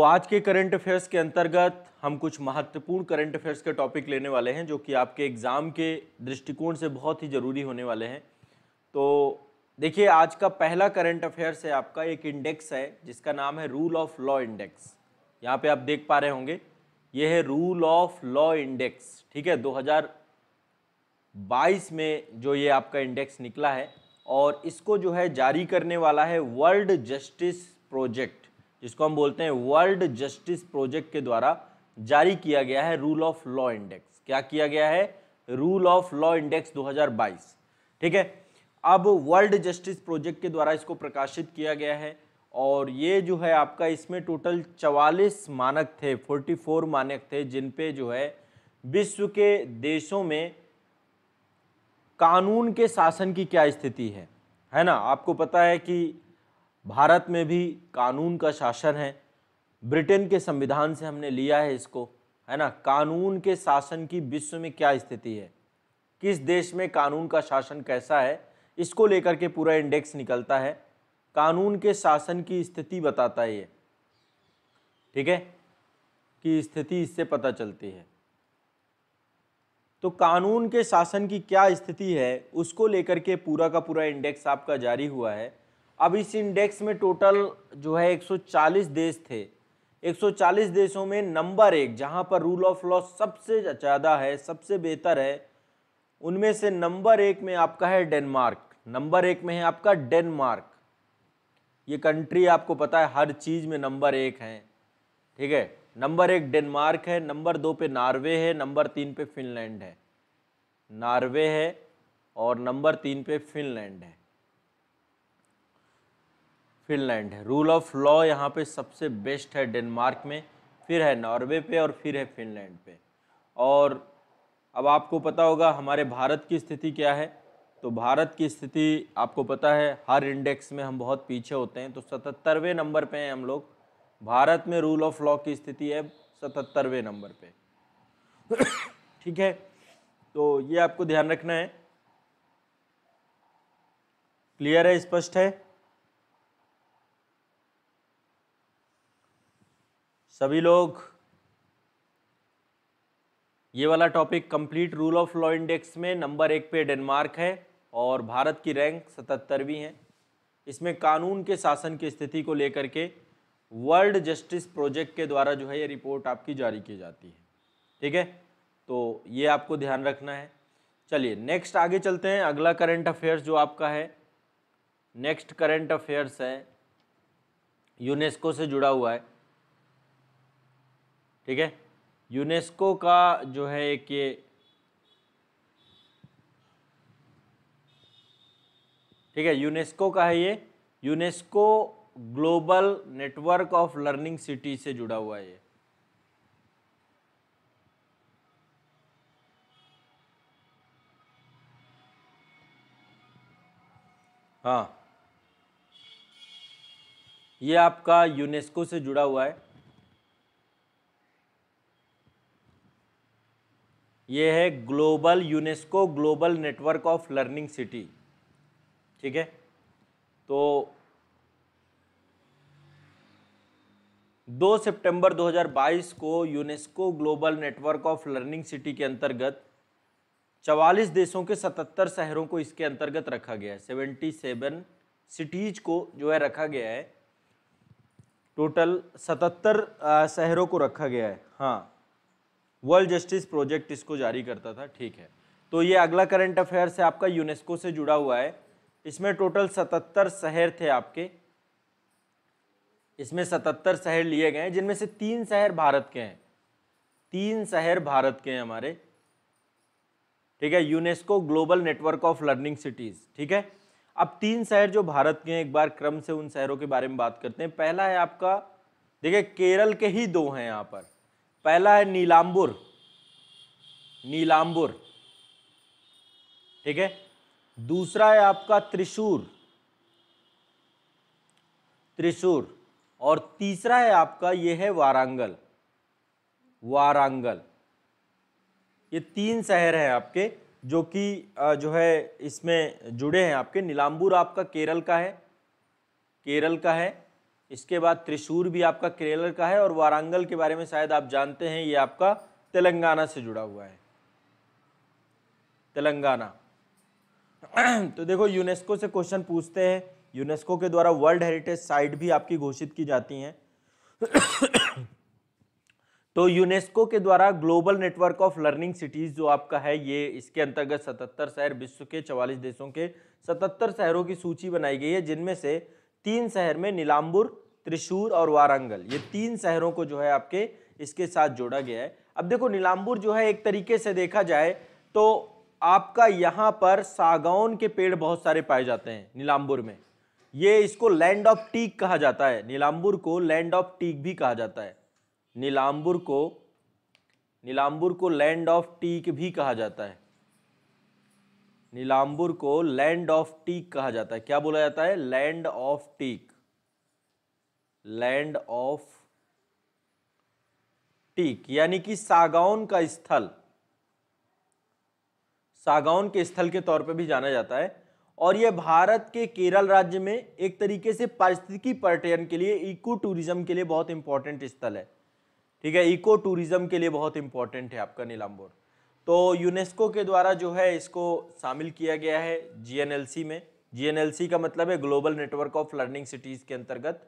तो आज के करंट अफेयर्स के अंतर्गत हम कुछ महत्वपूर्ण करंट अफेयर्स के टॉपिक लेने वाले हैं, जो कि आपके एग्ज़ाम के दृष्टिकोण से बहुत ही ज़रूरी होने वाले हैं। तो देखिए, आज का पहला करंट अफेयर्स है आपका, एक इंडेक्स है, जिसका नाम है रूल ऑफ़ लॉ इंडेक्स यहाँ पे आप देख पा रहे होंगे, ये है रूल ऑफ़ लॉ इंडेक्स ठीक है? 2022 में जो ये आपका इंडेक्स निकला है, और इसको जो है जारी करने वाला है वर्ल्ड जस्टिस प्रोजेक्ट जिसको हम बोलते हैं वर्ल्ड जस्टिस प्रोजेक्ट के द्वारा जारी किया गया है रूल ऑफ़ लॉ इंडेक्स। क्या किया गया है? रूल ऑफ़ लॉ इंडेक्स 2022 ठीक है? अब वर्ल्ड जस्टिस प्रोजेक्ट के द्वारा इसको प्रकाशित किया गया है और ये जो है आपका इसमें टोटल 44 मानक थे 44 मानक थे, जिन पे जो है विश्व के देशों में कानून के शासन की क्या स्थिति है? है ना? आपको पता है कि भारत में भी कानून का शासन है। ब्रिटेन के संविधान से हमने लिया है इसको, है ना? कानून के शासन की विश्व में क्या स्थिति है? किस देश में कानून का शासन कैसा है? इसको लेकर के पूरा इंडेक्स निकलता है। कानून के शासन की स्थिति बताता है ये। ठीक है? कि स्थिति इससे पता चलती है। तो कानून के शासन की क्या स्थिति है, उसको लेकर के पूरा का पूरा इंडेक्स आपका जारी हुआ है। अब इस इंडेक्स में टोटल जो है 140 देश थे। 140 देशों में नंबर एक, जहाँ पर रूल ऑफ़ लॉ सबसे ज़्यादा है, सबसे बेहतर है, उनमें से नंबर एक में आपका है डेनमार्क नंबर एक में है आपका डेनमार्क ये कंट्री आपको पता है, हर चीज़ में नंबर एक है। ठीक है? नंबर एक डेनमार्क है नंबर दो पे नार्वे है नंबर तीन पे फिनलैंड है। नार्वे है और नंबर तीन पे फिनलैंड है। फिनलैंड है। रूल ऑफ़ लॉ यहाँ पे सबसे बेस्ट है डेनमार्क में, फिर है नॉर्वे पे और फिर है फिनलैंड पे। और अब आपको पता होगा हमारे भारत की स्थिति क्या है? तो भारत की स्थिति आपको पता है, हर इंडेक्स में हम बहुत पीछे होते हैं तो सतहत्तरवें नंबर पे हैं हम लोग। भारत में रूल ऑफ़ लॉ की स्थिति है सतहत्तरवें नंबर पे। ठीक है? तो ये आपको ध्यान रखना है। क्लियर है? स्पष्ट है? सभी लोग, ये वाला topic complete rule of law index में नंबर एक पे डेनमार्क है और भारत की रैंक सतहत्तरवीं है। इसमें कानून के शासन की स्थिति को लेकर के वर्ल्ड जस्टिस प्रोजेक्ट के द्वारा जो है ये रिपोर्ट आपकी जारी की जाती है। ठीक है? तो ये आपको ध्यान रखना है। चलिए नेक्स्ट आगे चलते हैं। अगला करंट अफेयर्स जो आपका है नेक्स्ट करंट अफेयर्स है यूनेस्को से जुड़ा हुआ है। ठीक है? यूनेस्को का जो है एक ये ठीक है, यूनेस्को का है ये। UNESCO global network of learning city से जुड़ा हुआ है ये। हाँ। ये आपका यूनेस्को से जुड़ा हुआ है। ये है global UNESCO global network of learning city. ठीक है? तो 2 सितंबर 2022 को UNESCO global network of learning city के अंतर्गत 44 देशों के 77 शहरों को इसके अंतर्गत रखा गया है। 77 सिटीज़ को जो है रखा गया है। टोटल 77 शहरों को रखा गया है। हाँ। वर्ल्ड जस्टिस प्रोजेक्ट इसको जारी करता था, ठीक है। तो ये अगला करंट अफेयर्स है आपका, यूनेस्को से जुड़ा हुआ है। इसमें टोटल सतहत्तर शहर थे आपके। इसमें सतहत्तर शहर लिए गए हैं, जिनमें से तीन शहर भारत के हैं। तीन शहर भारत के हैं हमारे। ठीक है, UNESCO global network of learning cities, ठीक है। अब तीन शहर जो भारत के हैं, एक बार क्रम से उन शहरों के बारे में बात करते हैं। पहला है आपका, देखिए, केरल के ही दो हैं यहाँ पर। पहला है नीलाम्बुर नीलाम्बुर ठीक है? दूसरा है आपका त्रिशूर। त्रिशूर। और तीसरा है आपका यह है वारांगल। वारांगल। ये तीन शहर हैं आपके, जो कि जो है इसमें जुड़े हैं आपके। नीलाम्बूर आपका केरल का है। केरल का है। इसके बाद त्रिशूर भी आपका केरल का है और वारंगल के बारे में शायद आप जानते हैं, ये आपका तेलंगाना से जुड़ा हुआ है। तेलंगाना। तो देखो, यूनेस्को से क्वेश्चन पूछते हैं। यूनेस्को के द्वारा वर्ल्ड हेरिटेज साइट भी आपकी घोषित की जाती हैं। तो यूनेस्को के द्वारा global network of learning cities जो आपका है, ये इसके अंतर्गत 77 शहर विश्व के 44 देशों के 77 शहरों की सूची बनाई गई है, जिनमें से तीन शहर में नीलाम्बुर त्रिशूर और वारंगल। ये तीन शहरों को जो है आपके इसके साथ जोड़ा गया है। अब देखो नीलाम्बुर जो है एक तरीके से देखा जाए तो आपका यहाँ पर सागौन के पेड़ बहुत सारे पाए जाते हैं नीलाम्बुर में। ये इसको लैंड ऑफ़ टीक कहा जाता है। नीलाम्बुर को लैंड ऑफ़ टीक भी कहा जाता है। नीलाम्बुर को नीलाम्बुर को लैंड ऑफ़ टीक भी कहा जाता है। नीलाम्बुर को लैंड ऑफ़ टीक कहा जाता है। क्या बोला जाता है? Land of teak land of teak यानी कि सागौन का स्थल। सागौन के स्थल के तौर पर भी जाना जाता है। और यह भारत के केरल राज्य में एक तरीके से पारिस्थितिकी पर्यटन के लिए इको टूरिज़्म के लिए बहुत इंपॉर्टेंट स्थल है। ठीक है? इको टूरिज़्म के लिए बहुत इंपॉर्टेंट है आपका नीलाम्बोर तो यूनेस्को के द्वारा जो है इसको शामिल किया गया है जीएनएलसी में। जीएनएलसी का मतलब है global network of learning cities के अंतर्गत।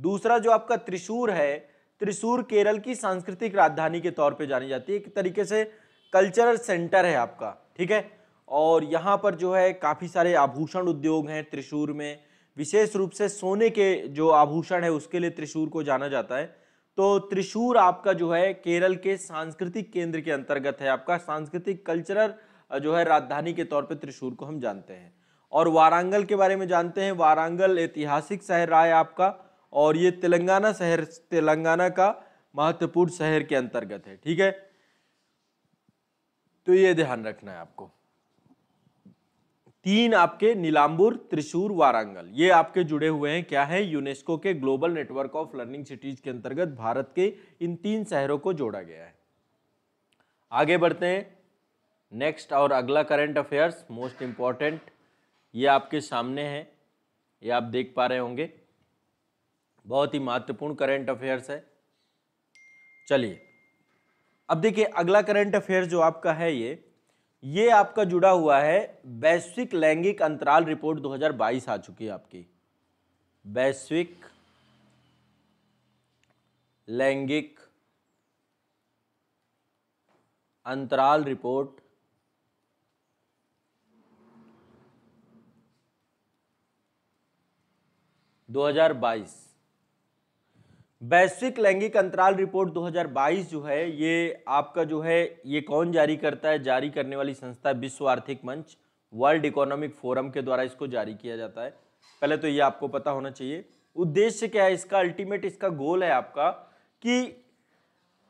दूसरा जो आपका त्रिशूर है, त्रिशूर केरल की सांस्कृतिक राजधानी के तौर पे जानी जाती है। एक तरीके से कल्चरल सेंटर है आपका, ठीक है? और यहाँ पर जो है काफ़ी सारे आभूषण उद्योग हैं त्रिशूर में। विशेष रूप से सोने के जो आभूषण है, उसके लिए त्रिशूर को जाना जाता है। तो त्रिशूर आपका जो है केरल के सांस्कृतिक केंद्र के अंतर्गत है। आपका सांस्कृतिक कल्चरल जो है राजधानी के तौर पे त्रिशूर को हम जानते हैं। और वारंगल के बारे में जानते हैं। वारंगल ऐतिहासिक शहर रहा है आपका और ये तेलंगाना शहर, तेलंगाना का महत्वपूर्ण शहर के अंतर्गत है। ठीक है? तो ये ध्यान रखना है आपको। तीन आपके नीलाम्बुर त्रिशूर, वारंगल। ये आपके जुड़े हुए हैं क्या है? यूनेस्को के global network of learning cities के अंतर्गत भारत के इन तीन शहरों को जोड़ा गया है। आगे बढ़ते हैं। नेक्स्ट और अगला करंट अफेयर्स, मोस्ट इंपॉर्टेंट ये आपके सामने है। ये आप देख पा रहे होंगे। बहुत ही महत्वपूर्ण करंट अफेयर्स है। चलिए। अब देखिए, अगला करंट अफेयर जो आपका है ये ये आपका जुड़ा हुआ है वैश्विक लैंगिक अंतराल रिपोर्ट 2022 आ चुकी है आपकी। वैश्विक लैंगिक अंतराल रिपोर्ट दो हज़ार बाईस। वैश्विक लैंगिक अंतराल रिपोर्ट 2022 जो है, ये आपका जो है, ये कौन जारी करता है? जारी करने वाली संस्था विश्व आर्थिक मंच, वर्ल्ड इकोनॉमिक फोरम के द्वारा इसको जारी किया जाता है। पहले तो ये आपको पता होना चाहिए। उद्देश्य क्या है इसका? अल्टीमेट इसका गोल है आपका कि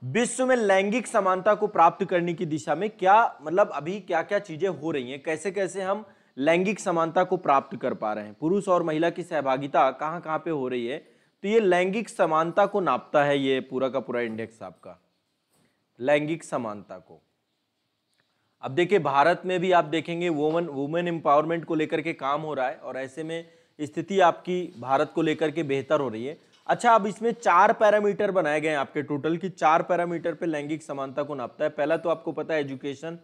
विश्व में लैंगिक समानता को प्राप्त करने की दिशा में क्या मतलब अभी क्या क्या चीज़ें हो रही हैं? कैसे कैसे हम लैंगिक समानता को प्राप्त कर पा रहे हैं? पुरुष और महिला की सहभागिता कहाँ कहाँ पे हो रही है? तो ये लैंगिक समानता को नापता है ये पूरा का पूरा इंडेक्स आपका। लैंगिक समानता को। अब देखिए, भारत में भी आप देखेंगे वुमेन वुमेन एम्पावरमेंट को लेकर के काम हो रहा है और ऐसे में स्थिति आपकी भारत को लेकर के बेहतर हो रही है। अच्छा अब इसमें चार पैरामीटर बनाए गए हैं आपके टोटल की। चार पैरामीटर पे लैंगिक समानता को नापता है। पहला तो आपको पता है एजुकेशन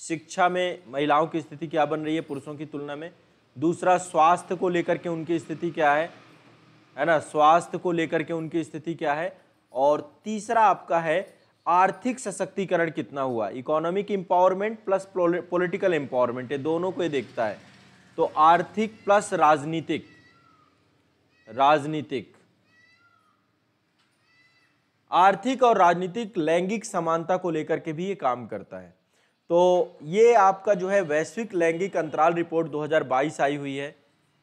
शिक्षा में महिलाओं की स्थिति क्या बन रही है, पुरुषों की तुलना में। दूसरा, स्वास्थ्य को लेकर के उनकी स्थिति क्या है है ना? स्वास्थ्य को लेकर के उनकी स्थिति क्या है? और तीसरा आपका है, आर्थिक सशक्तिकरण कितना हुआ? Economic empowerment plus political empowerment ये दोनों को ये देखता है। तो आर्थिक प्लस राजनीतिक। राजनीतिक। आर्थिक और राजनीतिक लैंगिक समानता को लेकर के भी ये काम करता है। तो ये आपका जो है वैश्विक लैंगिक अंतराल रिपोर्ट 2022 आई हुई है।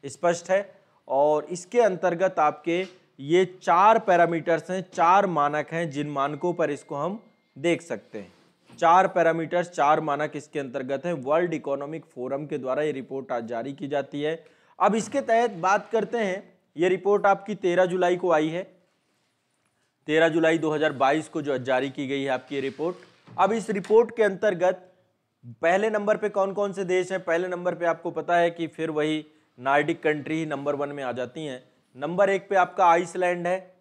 स्पष्ट है? और इसके अंतर्गत आपके ये चार पैरामीटर्स हैं, चार मानक हैं जिन मानकों पर इसको हम देख सकते हैं। चार पैरामीटर्स, चार मानक इसके अंतर्गत हैं। वर्ल्ड इकोनॉमिक फोरम के द्वारा ये रिपोर्ट आज जारी की जाती है। अब इसके तहत बात करते हैं, ये रिपोर्ट आपकी तेरह जुलाई को आई है। तेरह जुलाई 2022 को जो जारी की गई है आपकी रिपोर्ट। अब इस रिपोर्ट के अंतर्गत पहले नंबर पे कौन कौन से देश हैं? पहले नंबर पे आपको पता है कि फिर वही नार्डिक कंट्री ही नंबर वन में आ जाती हैं। नंबर एक पे आपका आइसलैंड है।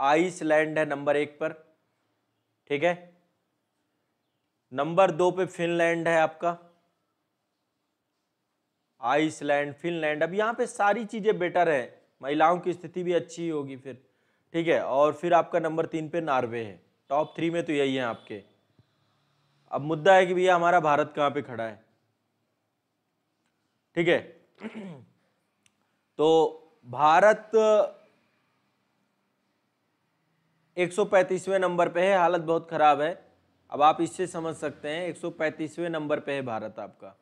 आइसलैंड है नंबर एक पर। ठीक है? नंबर दो पे फिनलैंड है आपका। Iceland, Finland. अब यहाँ पे सारी चीज़ें बेटर है। महिलाओं की स्थिति भी अच्छी होगी फिर। ठीक है? और फिर आपका नंबर तीन पे नार्वे है। टॉप थ्री में तो यही है आपके। अब मुद्दा है कि भैया हमारा भारत कहाँ पे खड़ा है? ठीक है? तो भारत 135वें नंबर पे है, हालत बहुत ख़राब है। अब आप इससे समझ सकते हैं 135वें नंबर पे है भारत आपका।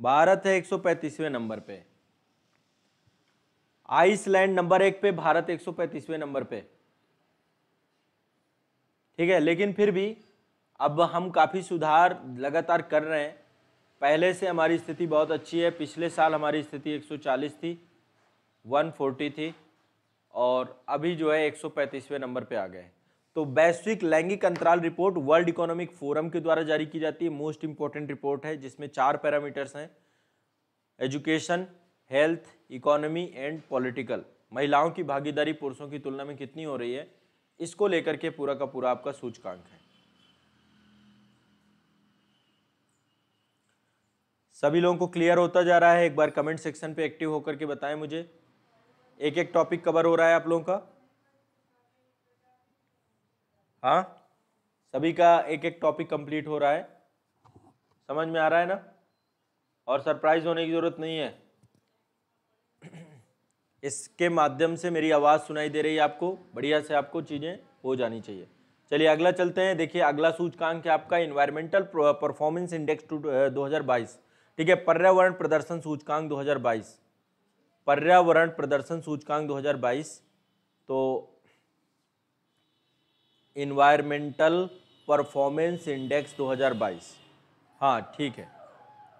भारत है 135वें नंबर पे। आइसलैंड नंबर एक पे, भारत 135वें नंबर पे। ठीक है, लेकिन फिर भी अब हम काफ़ी सुधार लगातार कर रहे हैं। पहले से हमारी स्थिति बहुत अच्छी है। पिछले साल हमारी स्थिति 140 थी 140 थी और अभी जो है 135वें नंबर पे आ गए तो वैश्विक लैंगिक अंतराल रिपोर्ट वर्ल्ड इकोनॉमिक फोरम के द्वारा जारी की जाती है। मोस्ट इंपॉर्टेंट रिपोर्ट है, जिसमें चार पैरामीटर्स हैं। Education, health, economy and political. महिलाओं की भागीदारी पुरुषों की तुलना में कितनी हो रही है, इसको लेकर के पूरा का पूरा आपका सूचकांक है। सभी लोगों को क्लियर होता जा रहा है, एक बार कमेंट सेक्शन पे एक्टिव होकर के बताएँ मुझे। एक एक टॉपिक कवर हो रहा है आप लोगों का? हाँ? सभी का एक एक टॉपिक कंप्लीट हो रहा है। समझ में आ रहा है ना? और सरप्राइज़ होने की ज़रूरत नहीं है। इसके माध्यम से मेरी आवाज़ सुनाई दे रही है आपको। बढ़िया से आपको चीज़ें हो जानी चाहिए। चलिए, अगला चलते हैं। देखिए, अगला सूचकांक है आपका इन्वायरमेंटल परफॉर्मेंस इंडेक्स टू दो ठीक है, पर्यावरण प्रदर्शन सूचकांक 2022 पर्यावरण प्रदर्शन सूचकांक 2022 तो इन्वायरमेंटल परफॉर्मेंस इंडेक्स 2022 हाँ ठीक है।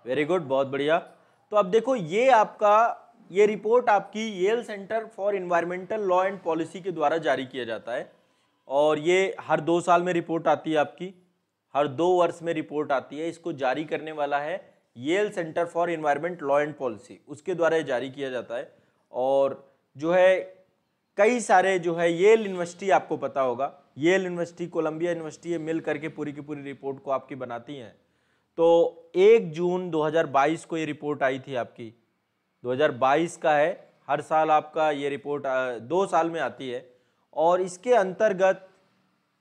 वेरी गुड बहुत बढ़िया। तो अब देखो, ये आपका, ये रिपोर्ट आपकी Yale center for environmental law and policy के द्वारा जारी किया जाता है। और ये हर दो साल में रिपोर्ट आती है आपकी। हर दो वर्ष में रिपोर्ट आती है। इसको जारी करने वाला है। Yale center for environment law and policy उसके द्वारा जारी किया जाता है। और जो है, कई सारे जो है येल यूनिवर्सिटी आपको पता होगा। येल यूनिवर्सिटी कोलंबिया यूनिवर्सिटी ये मिल करके पूरी की पूरी रिपोर्ट को आपकी बनाती हैं। तो एक जून 2022 को ये रिपोर्ट आई थी आपकी। 2022 का है, हर साल आपका ये रिपोर्ट दो साल में आती है। और इसके अंतर्गत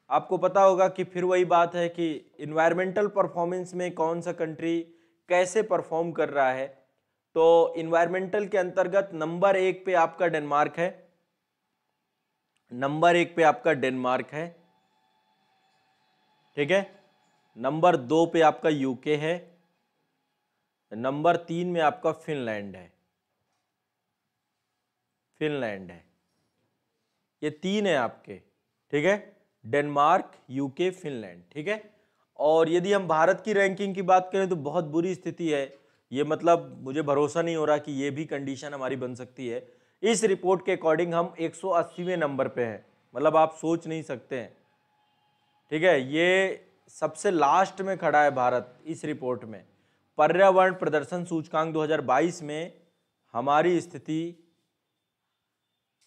आपको पता होगा कि फिर वही बात है कि इन्वायरमेंटल परफॉर्मेंस में कौन सा कंट्री कैसे परफॉर्म कर रहा है? तो इन्वायरमेंटल के अंतर्गत नंबर एक पे आपका डेनमार्क है। नंबर एक पे आपका डेनमार्क है। ठीक है? नंबर दो पे आपका यूके है। नंबर तीन में आपका फिनलैंड है। फिनलैंड है। ये तीन है आपके। ठीक है? डेनमार्क यूके फिनलैंड ठीक है? और यदि हम भारत की रैंकिंग की बात करें तो बहुत बुरी स्थिति है। ये मतलब मुझे भरोसा नहीं हो रहा कि ये भी कंडीशन हमारी बन सकती है। इस रिपोर्ट के अकॉर्डिंग हम 180वें नंबर पे हैं। मतलब आप सोच नहीं सकते हैं। ठीक है, ये सबसे लास्ट में खड़ा है भारत इस रिपोर्ट में। पर्यावरण प्रदर्शन सूचकांक 2022 में हमारी स्थिति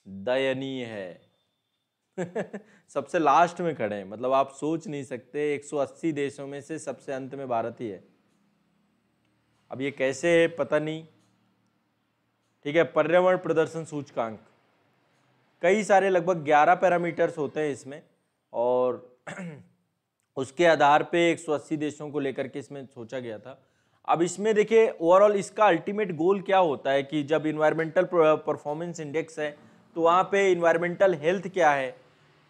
दयनीय है। सबसे लास्ट में खड़े हैं। मतलब आप सोच नहीं सकते 180 देशों में से सबसे अंत में भारत ही है। अब ये कैसे है, पता नहीं। ठीक है, पर्यावरण प्रदर्शन सूचकांक। कई सारे लगभग 11 पैरामीटर्स होते हैं इसमें और उसके आधार पे 180 देशों को लेकर के इसमें सोचा गया था। अब इसमें देखिए ओवरऑल इसका अल्टीमेट गोल क्या होता है कि जब इन्वायरमेंटल परफॉर्मेंस इंडेक्स है तो वहाँ पे इन्वायरमेंटल हेल्थ क्या है?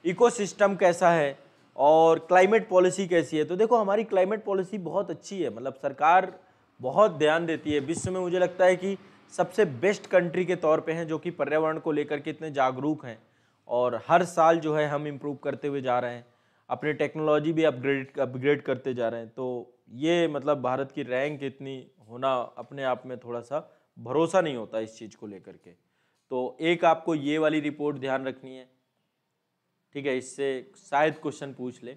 इकोसिस्टम कैसा है और क्लाइमेट पॉलिसी कैसी है? तो देखो, हमारी क्लाइमेट पॉलिसी बहुत अच्छी है। मतलब सरकार बहुत ध्यान देती है। विश्व में मुझे लगता है कि सबसे बेस्ट कंट्री के तौर पे हैं, जो कि पर्यावरण को लेकर के इतने जागरूक हैं और हर साल जो है हम इम्प्रूव करते हुए जा रहे हैं। अपनी टेक्नोलॉजी भी अपग्रेड अपग्रेड करते जा रहे हैं। तो ये मतलब भारत की रैंक इतनी होना अपने आप में थोड़ा सा भरोसा नहीं होता इस चीज़ को लेकर के। तो एक आपको ये वाली रिपोर्ट ध्यान रखनी है। ठीक है, इससे शायद क्वेश्चन पूछ ले।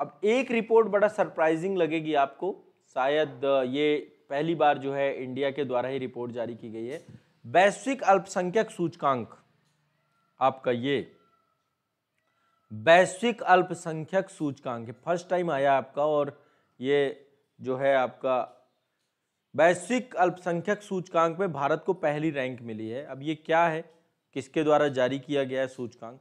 अब एक रिपोर्ट बड़ा सरप्राइजिंग लगेगी आपको। शायद ये पहली बार जो है इंडिया के द्वारा ही रिपोर्ट जारी की गई है। वैश्विक अल्पसंख्यक सूचकांक, आपका ये। वैश्विक अल्पसंख्यक सूचकांक फ़र्स्ट टाइम आया आपका और ये जो है आपका वैश्विक अल्पसंख्यक सूचकांक में भारत को पहली रैंक मिली है। अब ये क्या है? किसके द्वारा जारी किया गया है सूचकांक?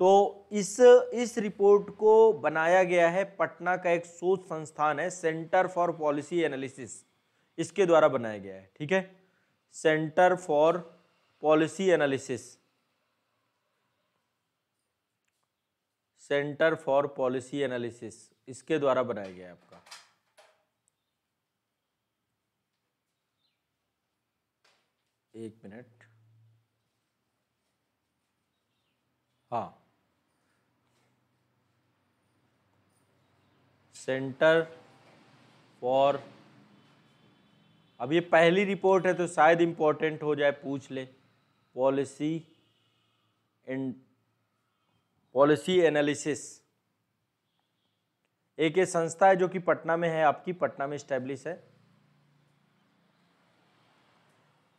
तो इस इस रिपोर्ट को बनाया गया है, पटना का एक शोध संस्थान है, सेंटर फॉर पॉलिसी एनालिसिस। इसके द्वारा बनाया गया है, ठीक है? Center for policy analysis. Center for policy analysis, इसके द्वारा बनाया गया है आपका। एक मिनट। हाँ। सेंटर फॉर, अब ये पहली रिपोर्ट है तो शायद इंपॉर्टेंट हो जाए, पूछ ले। Policy and, policy analysis. एक ये संस्था है जो कि पटना में है, आपकी पटना में स्टैब्लिश है।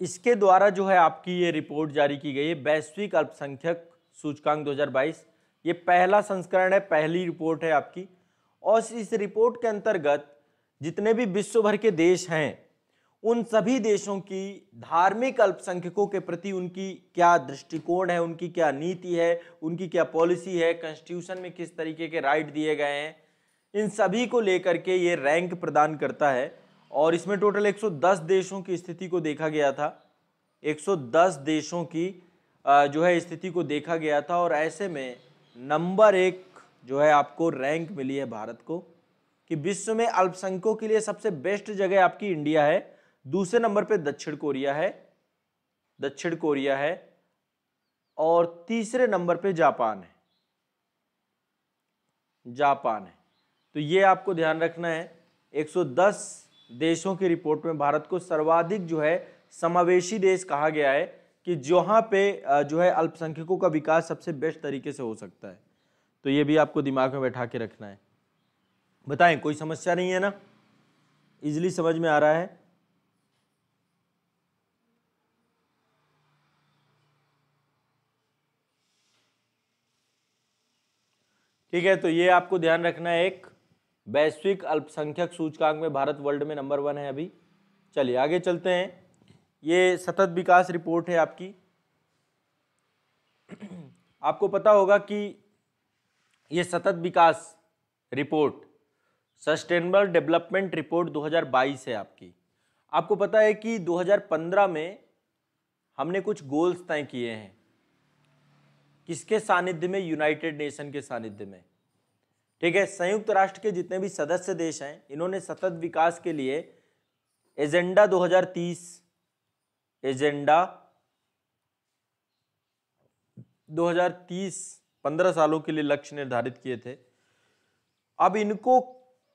इसके द्वारा जो है आपकी ये रिपोर्ट जारी की गई है, वैश्विक अल्पसंख्यक सूचकांक 2022 ये पहला संस्करण है, पहली रिपोर्ट है आपकी। और इस रिपोर्ट के अंतर्गत जितने भी विश्व भर के देश हैं, उन सभी देशों की धार्मिक अल्पसंख्यकों के प्रति उनकी क्या दृष्टिकोण है, उनकी क्या नीति है, उनकी क्या पॉलिसी है कॉन्स्टिट्यूशन में किस तरीके के राइट दिए गए हैं, इन सभी को लेकर के ये रैंक प्रदान करता है। और इसमें टोटल 110 देशों की स्थिति को देखा गया था। 110 देशों की जो है स्थिति को देखा गया था और ऐसे में नंबर एक जो है आपको रैंक मिली है भारत को, कि विश्व में अल्पसंख्यकों के लिए सबसे बेस्ट जगह आपकी इंडिया है। दूसरे नंबर पे दक्षिण कोरिया है, दक्षिण कोरिया है, और तीसरे नंबर पे जापान है। जापान है। तो ये आपको ध्यान रखना है। 110 देशों की रिपोर्ट में भारत को सर्वाधिक जो है समावेशी देश कहा गया है कि जहाँ पे जो है अल्पसंख्यकों का विकास सबसे बेस्ट तरीके से हो सकता है। तो ये भी आपको दिमाग में बैठा के रखना है। बताएँ, कोई समस्या नहीं है ना? इजिली समझ में आ रहा है? ठीक है तो ये आपको ध्यान रखना है एक, वैश्विक अल्पसंख्यक सूचकांक में भारत वर्ल्ड में नंबर वन है अभी। चलिए, आगे चलते हैं। ये सतत विकास रिपोर्ट है आपकी। आपको पता होगा कि ये सतत विकास रिपोर्ट, सस्टेनेबल डेवलपमेंट रिपोर्ट 2022 है आपकी। आपको पता है कि 2015 में हमने कुछ गोल्स तय किए हैं। किसके सानिध्य में? यूनाइटेड नेशन के सानिध्य में। ठीक है, संयुक्त राष्ट्र के जितने भी सदस्य देश हैं, इन्होंने सतत विकास के लिए एजेंडा 2030 एजेंडा 2030 पंद्रह सालों के लिए लक्ष्य निर्धारित किए थे। अब इनको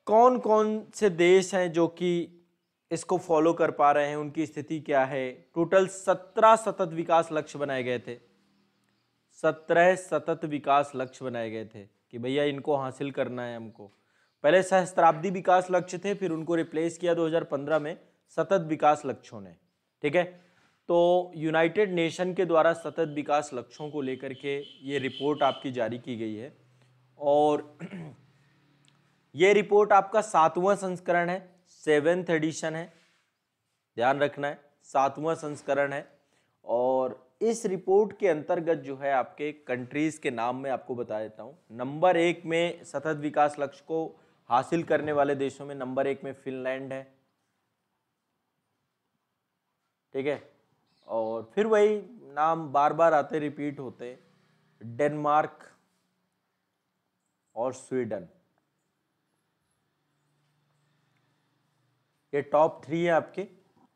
कौन कौन से देश हैं जो कि इसको फॉलो कर पा रहे हैं? उनकी स्थिति क्या है? टोटल सत्रह सतत विकास लक्ष्य बनाए गए थे। सत्रह सतत विकास लक्ष्य बनाए गए थे कि भैया इनको हासिल करना है हमको। पहले सहस्त्राब्दी विकास लक्ष्य थे, फिर उनको रिप्लेस किया 2015 में सतत विकास लक्ष्यों ने। ठीक है? तो यूनाइटेड नेशन के द्वारा सतत विकास लक्ष्यों को लेकर के ये रिपोर्ट आपकी जारी की गई है। और ये रिपोर्ट आपका सातवां संस्करण है सेवेंथ एडिशन है। ध्यान रखना है, सातवां संस्करण है। और इस रिपोर्ट के अंतर्गत जो है आपके कंट्रीज़ के नाम में आपको बता देता हूँ। नंबर एक में सतत विकास लक्ष्य को हासिल करने वाले देशों में नंबर एक में फिनलैंड है। ठीक है? और फिर वही नाम बार बार आते रिपीट होते डेनमार्क और स्वीडन ये टॉप थ्री है आपके।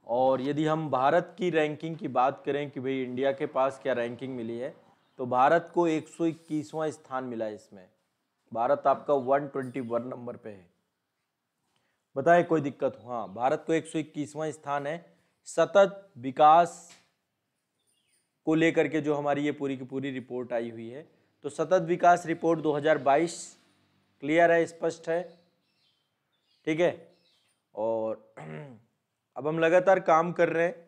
और यदि हम भारत की रैंकिंग की बात करें कि भाई इंडिया के पास क्या रैंकिंग मिली है तो भारत को एक स्थान मिला है इसमें। भारत आपका 121 नंबर पे है। बताए कोई दिक्कत? हो, भारत को एक स्थान है। सतत विकास को लेकर के जो हमारी ये पूरी की पूरी रिपोर्ट आई हुई है। तो सतत विकास रिपोर्ट 2022 क्लियर है, स्पष्ट है, ठीक है? और अब हम लगातार काम कर रहे हैं।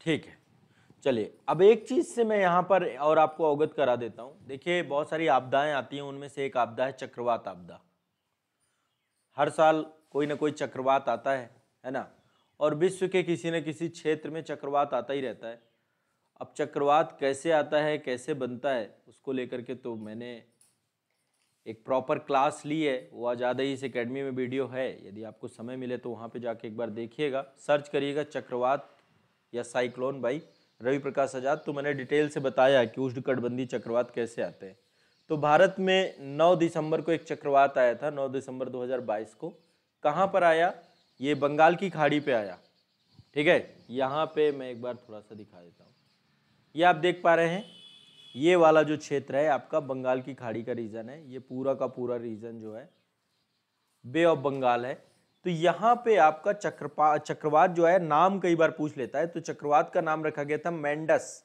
ठीक है, चलिए, अब एक चीज़ से मैं यहाँ पर और आपको अवगत करा देता हूँ। देखिए, बहुत सारी आपदाएँ आती हैं, उनमें से एक आपदा है चक्रवात आपदा। हर साल कोई ना कोई चक्रवात आता है है ना? और विश्व के किसी न किसी क्षेत्र में चक्रवात आता ही रहता है। अब चक्रवात कैसे आता है, कैसे बनता है, उसको लेकर के तो मैंने एक प्रॉपर क्लास ली है। वो ज़्यादा ही इस अकेडमी में वीडियो है। यदि आपको समय मिले तो वहाँ पे जाके एक बार देखिएगा। सर्च करिएगा चक्रवात या साइक्लोन बाई रवि प्रकाश आज़ाद। तो मैंने डिटेल से बताया कि उष्णकटबंधी चक्रवात कैसे आते हैं। तो भारत में 9 दिसंबर को एक चक्रवात आया था 9 दिसंबर 2022 को। कहाँ पर आया? ये बंगाल की खाड़ी पे आया। ठीक है? यहाँ पे मैं एक बार थोड़ा सा दिखा देता हूँ। ये आप देख पा रहे हैं, ये वाला जो क्षेत्र है, आपका बंगाल की खाड़ी का रीजन है। ये पूरा का पूरा रीजन जो है, बे ऑफ़ बंगाल है। तो यहाँ पे आपका चक्रपा, चक्रवात जो है, नाम कई बार पूछ लेता है। तो चक्रवात का नाम रखा गया था मेंडस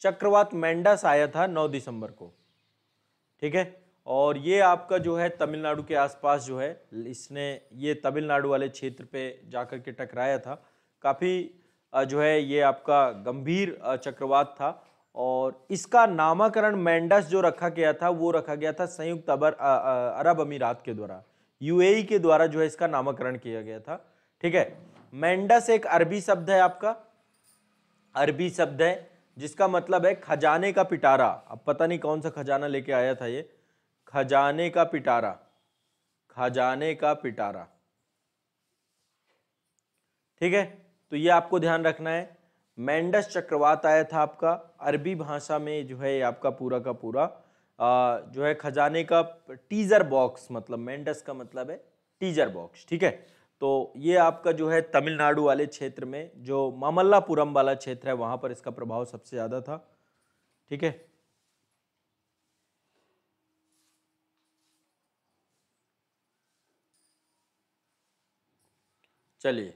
चक्रवात मेंडस आया था 9 दिसंबर को। ठीक है? और ये आपका जो है तमिलनाडु के आसपास जो है, इसने ये तमिलनाडु वाले क्षेत्र पे जाकर के टकराया था। काफ़ी जो है ये आपका गंभीर चक्रवात था और इसका नामकरण मैंडस जो रखा गया था, वो रखा गया था संयुक्त अबर अरब अमीरात के द्वारा। यूएई के द्वारा जो है इसका नामकरण किया गया था। ठीक है? मैंडस एक अरबी शब्द है आपका। अरबी शब्द है, जिसका मतलब है खजाने का पिटारा। अब पता नहीं कौन सा खजाना लेके आया था ये। खजाने का पिटारा खजाने का पिटारा। ठीक है? तो ये आपको ध्यान रखना है। मेंडस चक्रवात आया था आपका। अरबी भाषा में जो है आपका पूरा का पूरा आ, जो है खजाने का टीजर बॉक्स मतलब मेंडस का मतलब है टीजर बॉक्स। ठीक है? तो ये आपका जो है तमिलनाडु वाले क्षेत्र में जो मामल्लापुरम वाला क्षेत्र है वहाँ पर इसका प्रभाव सबसे ज़्यादा था। ठीक है? चलिए।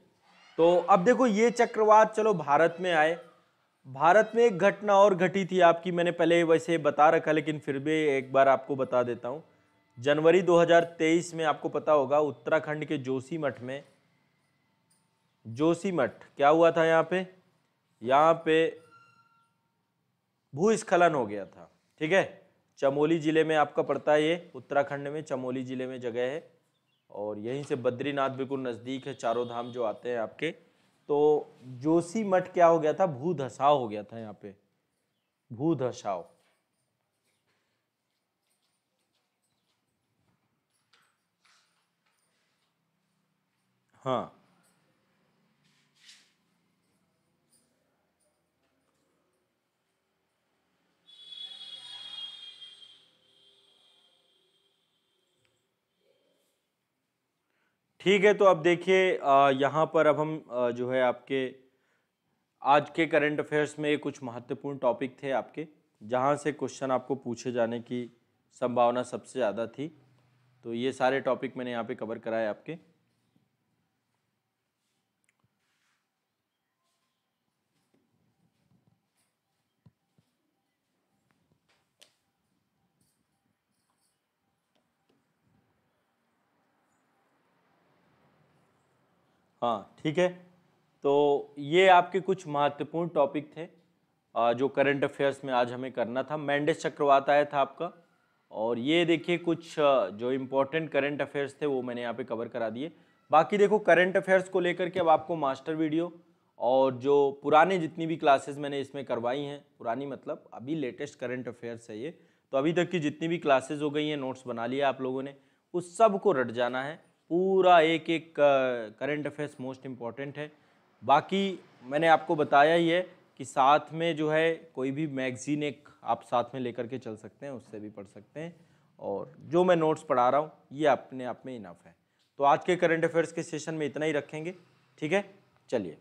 तो अब देखो ये चक्रवात, चलो भारत में आए। भारत में एक घटना और घटी थी आपकी, मैंने पहले वैसे बता रखा, लेकिन फिर भी एक बार आपको बता देता हूँ। जनवरी 2023 में आपको पता होगा, उत्तराखंड के जोशी मठ में। जोशी मठ, क्या हुआ था यहाँ पे? यहाँ पे भूस्खलन हो गया था, ठीक है? चमोली ज़िले में आपका पड़ता है ये, उत्तराखंड में चमोली ज़िले में जगह है। और यहीं से बद्रीनाथ बिल्कुल नज़दीक है, चारों धाम जो आते हैं आपके। तो जोशी मठ क्या हो गया था? भू धसाव हो गया था यहाँ पे। भू धसाव हाँ। ठीक है तो अब देखिए यहाँ पर अब हम जो है आपके, आज के करंट अफेयर्स में कुछ महत्वपूर्ण टॉपिक थे आपके, जहाँ से क्वेश्चन आपको पूछे जाने की संभावना सबसे ज़्यादा थी। तो ये सारे टॉपिक मैंने यहाँ पे कवर कराए आपके। हाँ ठीक है। तो ये आपके कुछ महत्वपूर्ण टॉपिक थे जो करंट अफेयर्स में आज हमें करना था। मैंडेस चक्रवात आया था आपका, और ये देखिए कुछ जो इम्पोर्टेंट करंट अफेयर्स थे, वो मैंने यहाँ पे कवर करा दिए। बाकी देखो करंट अफेयर्स को लेकर के अब आपको मास्टर वीडियो और जो पुराने जितनी भी क्लासेस मैंने इसमें करवाई हैं, पुरानी मतलब अभी लेटेस्ट करंट अफेयर्स है ये। तो अभी तक की जितनी भी क्लासेज हो गई हैं नोट्स बना लिया आप लोगों ने, उस सबको रट जाना है। पूरा एक एक करंट अफेयर्स मोस्ट इंपॉर्टेंट है। बाकी मैंने आपको बताया ही है कि साथ में जो है कोई भी मैगज़ीन एक आप साथ में लेकर के चल सकते हैं, उससे भी पढ़ सकते हैं। और जो मैं नोट्स पढ़ा रहा हूँ, ये अपने आप में इनफ है। तो आज के करंट अफेयर्स के सेशन में इतना ही रखेंगे, ठीक है? चलिए।